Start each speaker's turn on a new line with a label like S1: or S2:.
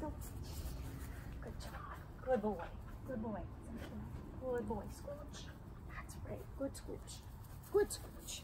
S1: Good job. Good boy. Good boy. Good boy. Scooch. That's right. Good scooch. Good scooch.